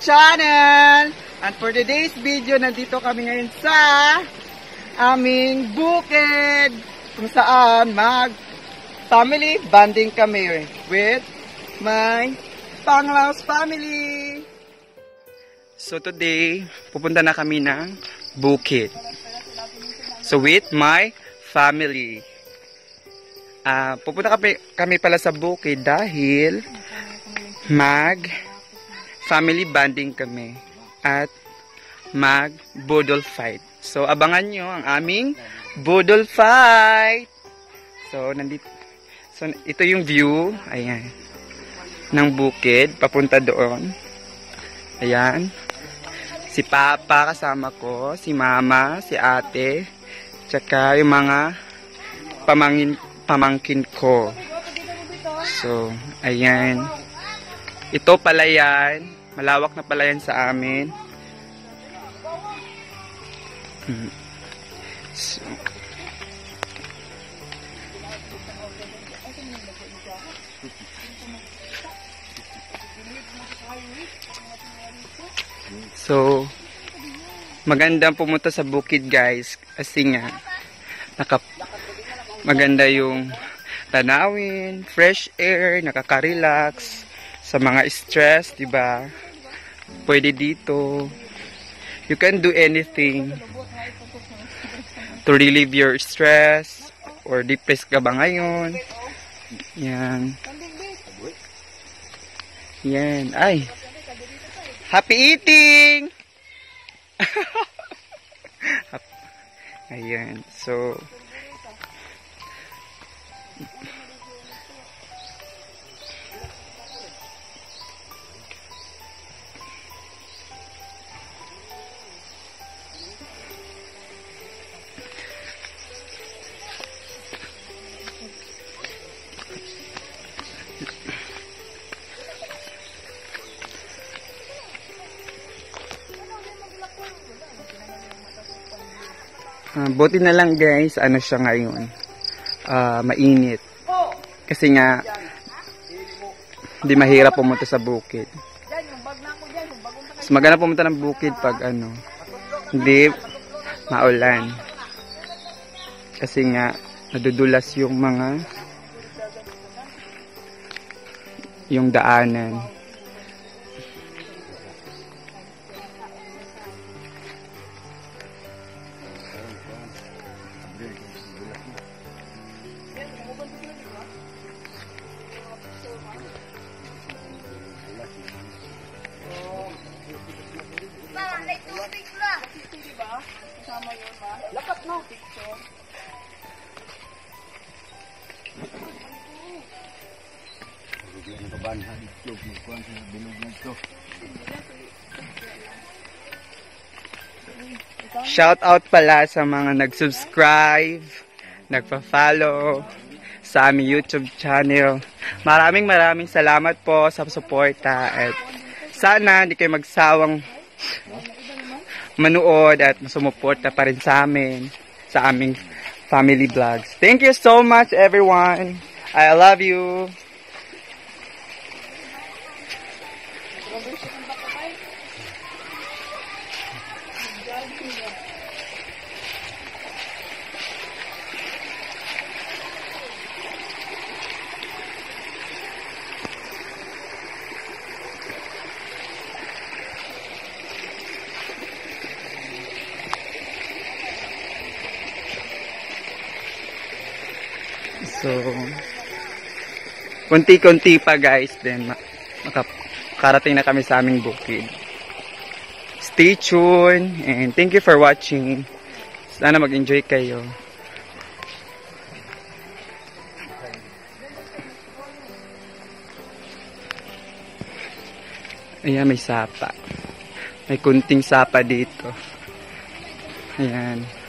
Channel. And for today's video, nandito kami ngayon sa aming bukid kung saan mag family bonding kami with my Panglaos family. So today, pupunta na kami ng bukid. So with my family. Ah, pupunta kami, kami pala sa bukid dahil mag family bonding kami at mag budol fight. So abangan nyo ang aming budol fight. So nandito So ito yung view, ayan. ng bukid papunta doon. Ayan. Si Papa kasama ko, si Mama, si Ate, tsaka yung mga pamangin pamangkin ko. So, ayan. Ito pala yan. Malawak na pala yan sa amin. Hmm. So, So, magandang pumunta sa bukid guys kasi nga naka, maganda yung tanawin, fresh air, nakaka-relax sa mga stress, 'di ba? Pwede dito. You can do anything to relieve your stress or depressed ka ba ngayon. Yan. Yan. Ay. Happy eating! Ayan. So, buti na lang guys, ano siya ngayon. Ah, mainit. Kasi nga hindi mahirap pumunta sa bukid. Mas maganda pumunta ng bukid pag ano, hindi maulan. Kasi nga nadudulas yung mga yung daanan. Shout out pala sa mga nag-subscribe, nagpa-follow sa aming YouTube channel. Maraming maraming salamat po sa suporta at sana hindi kayo magsawang manood at sumuporta pa rin sa amin sa aming family vlogs. Thank you so much everyone. I love you. So, konti-konti pa guys, then makarating na kami sa aming bukid. Stay tuned and thank you for watching. Sana mag-enjoy kayo. Ayan, may sapa. May kunting sapa dito. Ayan.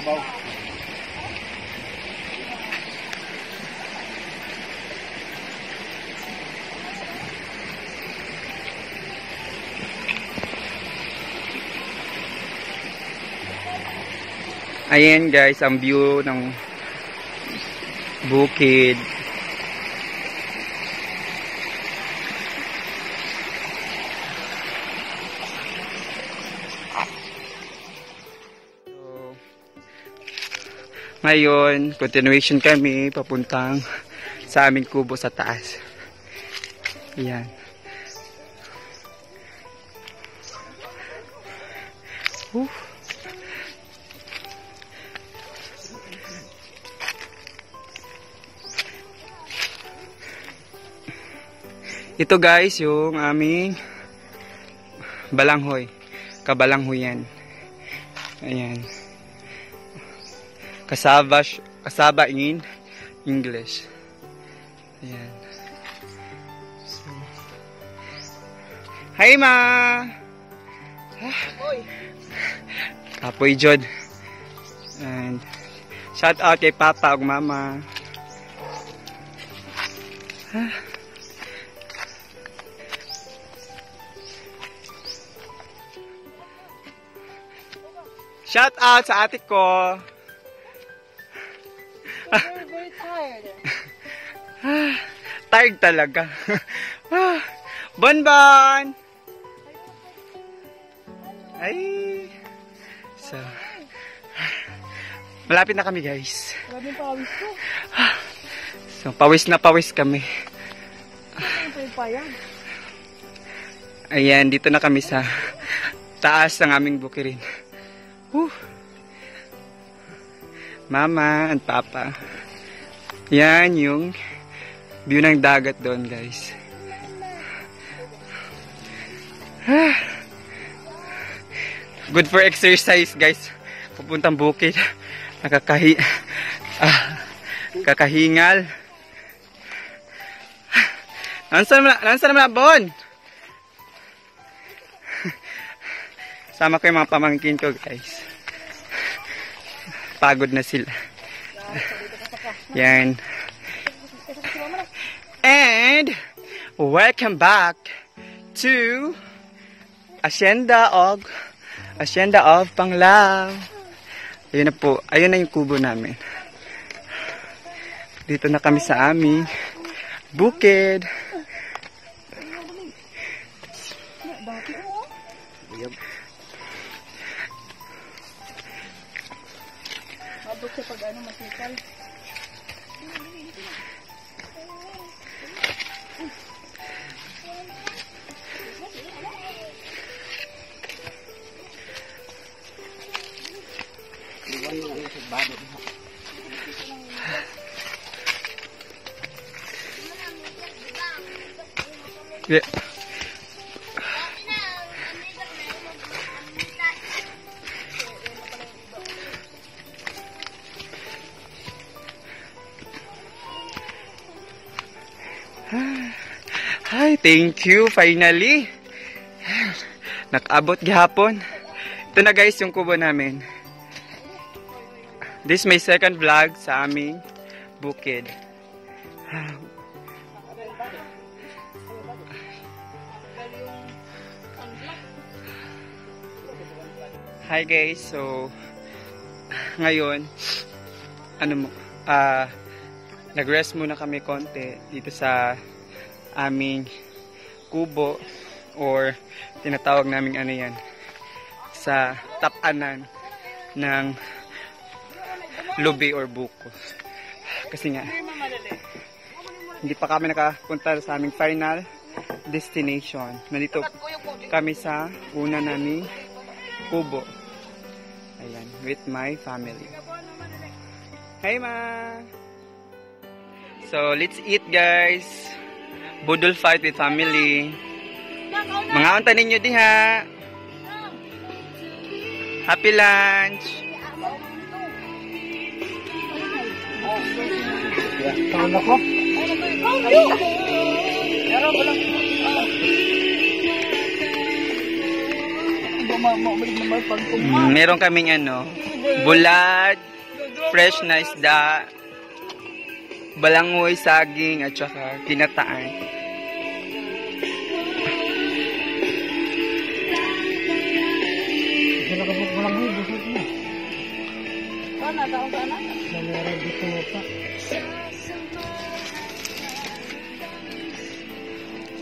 Abaw. Ayan guys, ang view ng bukid. Ngayon, continuation kami papuntang sa aming kubo sa taas. Ayan. Whew. Ito guys, yung aming balanghoy. Kabalanghoy yan. Ayan. Kasaba, kasaba in English. Ayan. So, Hi ma! Kapoy Jod. And shout out kay Papa ug Mama. Shout out sa ate ko. Very, very tired. Tired talaga. Bonbon! Ay! So, malapit na kami guys. Maraming pawis ko. So, pawis na pawis kami. Ayan, dito na kami sa taas ng aming bukirin. Whew. Mama and Papa. Yan yung view ng dagat doon, guys. Ah. Good for exercise, guys. Pupuntang bukid. Nakakahi... Ah, kakahingal. Lansan naman, lansan naman, Bon! Sama ko yung mga pamangkin ko, guys. Pagod na sila. Yan. And, welcome back to Hacienda of Hacienda of Panglao. Ayun na po. Ayun na yung kubo namin. Dito na kami sa aming bukid. Yeah. Hi, thank you finally. Nakabot gihapon. Ito na guys yung kubo namin. This is my second vlog sa aming bukid. Hi guys, so ngayon ano mo ah nag-rest muna kami konti dito sa aming kubo or tinatawag naming ano yan sa tapanan ng lubi or buko. Kasi nga hindi pa kami nakapunta sa aming final destination. Nandito kami sa una naming kubo. Ayan, with my family. Hey ma! So, let's eat guys. Budol fight with family. Mga unta ninyo diha. Happy lunch! Taon ako? Meron ba lang? Meron kaming ano, bulad, fresh na isda, balangoy, saging, at saka kinataan. Sana, daon sana. Nangyari dito pa.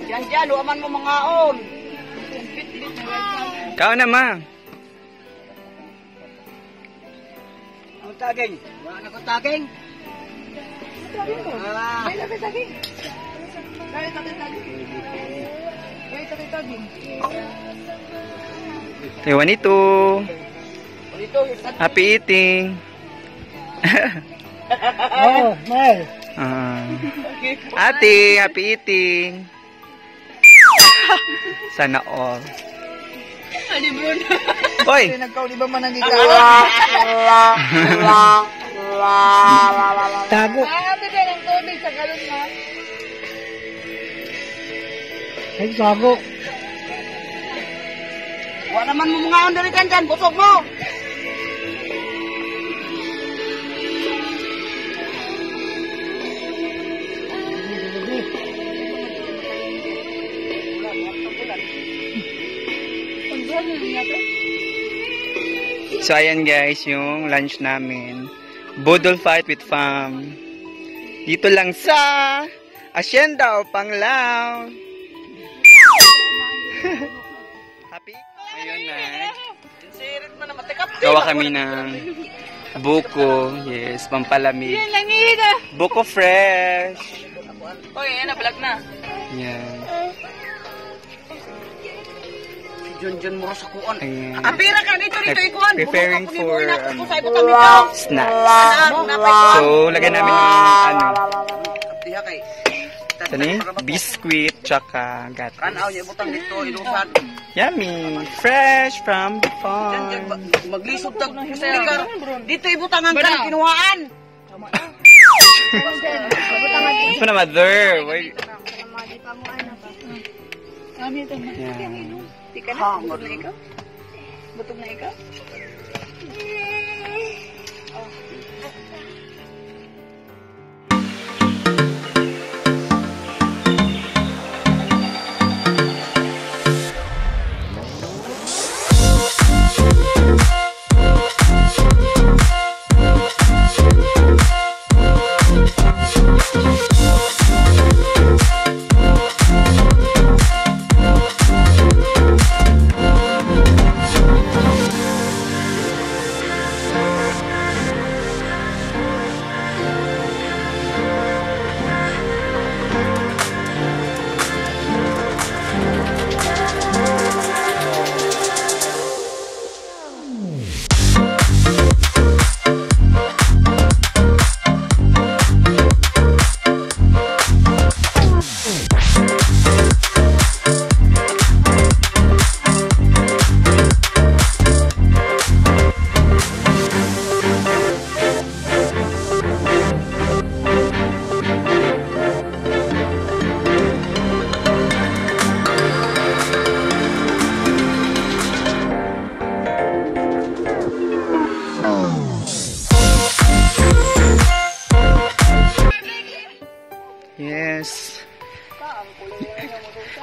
Yan dyan, luaman mo mga on. Kao na, ma. Ang taging. Wala na ko taging. Ah. Ay, labi taging. Dali, dali, dali. Dali, dali, dali. Ewan ito. Dito, yung taging. Happy eating. Oo, Mel. Ah. ate, happy eating. Sana all. Ani, Bruno. Hoy! Nagkaw, di ba manangika? Tago. Ah, bigay ng tubig sa galon mo. Ay, tago. Wala naman mo mga on dali kan dyan, busog mo. So, ayan guys, yung lunch namin. Budol fight with fam. Dito lang sa Hacienda o Panglao. Happy? Ayun na. Gawa kami ng buko. Yes, pampalamig. Buko fresh. Oy, ayan na, vlog na. Yan. Junjun mo sa kuon. Ayan. Apira ka dito dito ikuan. Preparing for, um. Snacks. So, lagyan namin ng ano, Diha kay. ito ni, biscuit, tsaka gatas. Kanaw niya ibutang dito ilusan. Yummy! Fresh from the farm. Maglisod tag sticker. Dito ibutang ang kan kinuhaan. Ito na, mother. Wait. Yan. Di ka na, butog na ikaw. Butog na ikaw. Yes.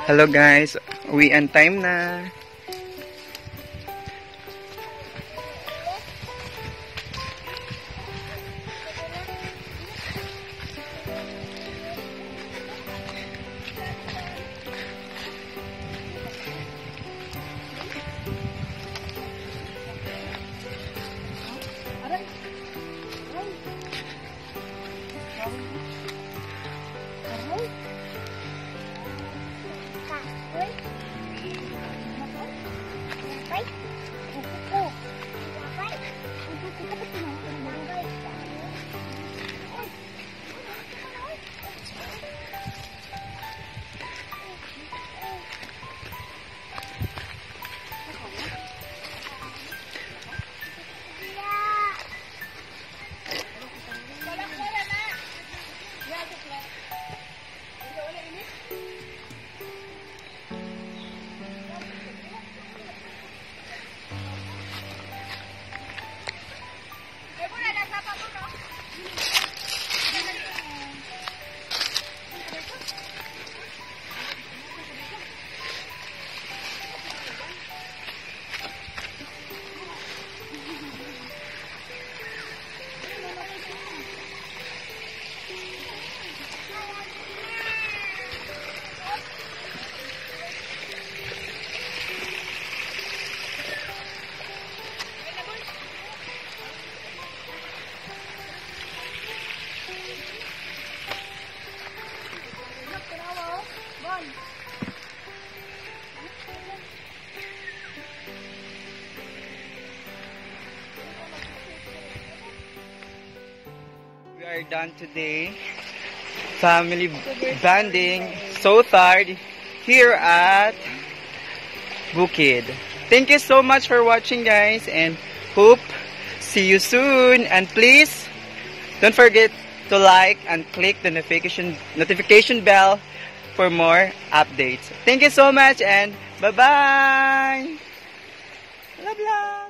Hello guys. Uwi on time na. Done today. Family banding. So tired here at Bukid. Thank you so much for watching guys and hope see you soon and please don't forget to like and click the notification notification bell for more updates. Thank you so much and bye-bye. Love love.